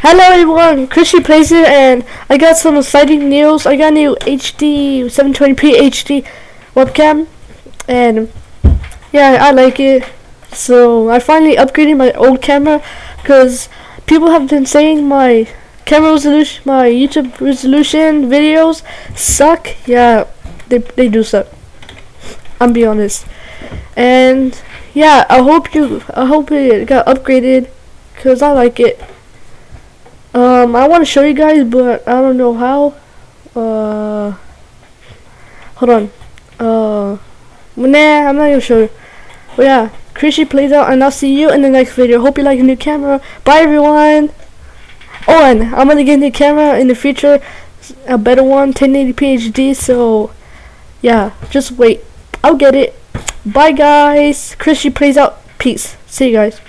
Hello everyone, Chris G Plays it and I got some exciting news. I got a new HD 720p HD webcam and yeah, I like it. So I finally upgraded my old camera because people have been saying my camera resolution, my YouTube resolution videos suck. Yeah, they, they do suck. I'm be honest. And yeah, I hope you, I hope it got upgraded because I like it. Um, I want to show you guys, but I don't know how. Uh, hold on. Uh, nah, I'm not show you. But yeah, Chris G Plays out, and I'll see you in the next video. Hope you like a new camera. Bye, everyone. Oh, and I'm gonna get a new camera in the future, a better one, 1080p HD. So, yeah, just wait. I'll get it. Bye, guys. Chris G Plays out. Peace. See you guys.